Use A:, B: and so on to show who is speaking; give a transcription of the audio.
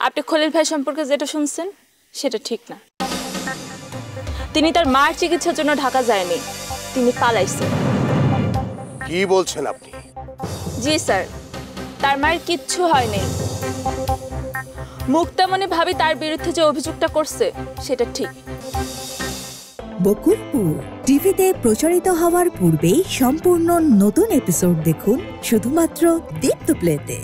A: আপনি খলিল ভাই সম্পর্কে যেটা শুনছেন সেটা ঠিক না। তিনি তার মার চিকিৎসার জন্য ঢাকা যায়নি তিনি পালাইছেন।
B: কি বলছেন আপনি?
A: জি স্যার তার মায়ের কিচ্ছু হয়নি। মুক্তামণি ভাবি তার বিরুদ্ধে যে অভিযোগটা করছে সেটা ঠিক।
C: বকুলপুর টিভিতে প্রচারিত হওয়ার পূর্বেই সম্পূর্ণ নতুন এপিসোড দেখুন শুধুমাত্র দীপ্ত প্লেতে।